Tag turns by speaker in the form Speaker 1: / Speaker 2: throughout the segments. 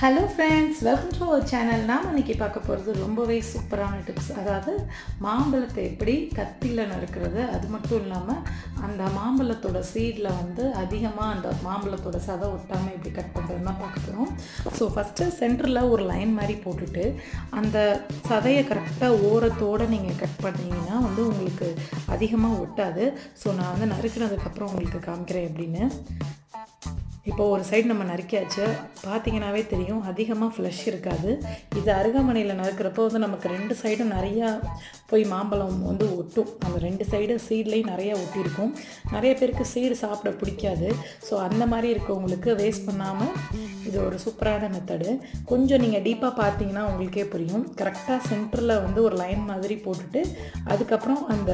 Speaker 1: Hello friends welcome to our channel நாம் இன்றைக்கி பார்க்க போகிறது ரொம்பவே சூப்பரான டிப்ஸ் அதாவது மாம்பழத்தை எப்படி கத்தியில் நறுக்கிறது? அது மட்டும் இல்லாமல் அந்த மாம்பழத்தோட சீடில் வந்து அதிகமாக அந்த மாம்பழத்தோட சதை ஒட்டாமல் எப்படி கட் பண்ணுறதுன்னு பார்க்க போகிறோம் ஸோ ஃபஸ்ட்டு சென்டரில் ஒரு லைன் மாதிரி போட்டுட்டு அந்த சதையை கரெக்டாக ஓரத்தோடு நீங்கள் கட் பண்ணீங்கன்னா வந்து உங்களுக்கு அதிகமாக ஒட்டாது. ஸோ நான் வந்து நறுக்கிறதுக்கப்புறம் உங்களுக்கு காமிக்கிறேன் எப்படின்னு. இப்போ ஒரு சைடு நம்ம நறுக்கியாச்சு. பார்த்தீங்கன்னாவே தெரியும் அதிகமாக ஃப்ளஷ் இருக்காது. இது அருகாமனையில் நறுக்கிறப்போ வந்து நமக்கு ரெண்டு சைடும் நிறையா போய் மாம்பழம் வந்து ஒட்டும். அந்த ரெண்டு சைடு சீட்லேயும் நிறையா ஒட்டியிருக்கும். நிறைய பேருக்கு சீடு சாப்பிட பிடிக்காது. ஸோ அந்த மாதிரி இருக்கவங்களுக்கு வேஸ்ட் பண்ணாமல் இது ஒரு சூப்பரான மெத்தடு கொஞ்சம் நீங்கள் டீப்பாக பார்த்தீங்கன்னா உங்களுக்கே புரியும். கரெக்டாக சென்டரில் வந்து ஒரு லைன் மாதிரி போட்டுட்டு அதுக்கப்புறம் அந்த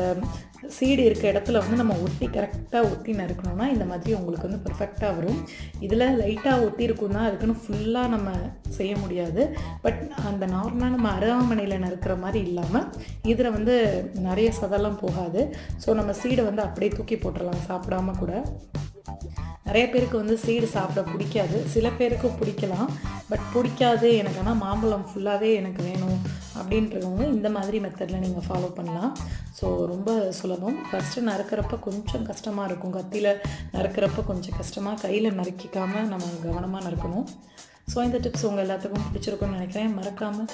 Speaker 1: சீடு இருக்க இடத்துல வந்து நம்ம ஒட்டி கரெக்டாக ஒட்டி நறுக்கணும்னா இந்த மாதிரி உங்களுக்கு வந்து பர்ஃபெக்டாக வரும். இதில் லைட்டாக ஒட்டி இருக்கும்னா அதுக்குன்னு ஃபுல்லாக நம்ம செய்ய முடியாது. பட் அந்த நார்மலாக நம்ம அருவாமனையில் நறுக்கிற மாதிரி இல்லாமல் இது சீக்கிரம் வந்து நிறைய சதெல்லாம் போகாது. ஸோ நம்ம சீடை வந்து அப்படியே தூக்கி போட்டுடலாம் சாப்பிடாம கூட. நிறைய பேருக்கு வந்து சீடு சாப்பிட பிடிக்காது. சில பேருக்கு பிடிக்கலாம். பட் பிடிக்காது எனக்கு ஆனால் மாம்பழம் ஃபுல்லாகவே எனக்கு வேணும் அப்படின்றவங்க இந்த மாதிரி மெத்தடில் நீங்கள் ஃபாலோ பண்ணலாம். ஸோ ரொம்ப சுலபம். ஃபஸ்ட்டு நறுக்கிறப்ப கொஞ்சம் கஷ்டமாக இருக்கும். கத்தியில் நறுக்கிறப்ப கொஞ்சம் கஷ்டமாக கையில் நறுக்கிக்காமல் நம்ம கவனமாக நறுக்கணும். ஸோ இந்த டிப்ஸ் உங்கள் எல்லாத்துக்கும் பிடிச்சிருக்கும்னு நினைக்கிறேன். மறக்காமல்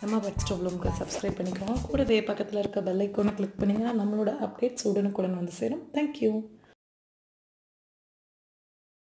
Speaker 1: நம்ம பெட் ஸ்டோப்லூமுக்கு சப்ஸ்கிரைப் பண்ணிக்கோங்க. கூடவே பக்கத்தில் இருக்க பெல் ஐக்கோனை கிளிக் பண்ணிங்கன்னா நம்மளோட அப்டேட்ஸ் உடனுக்குடன் வந்து சேரும். தேங்க்யூ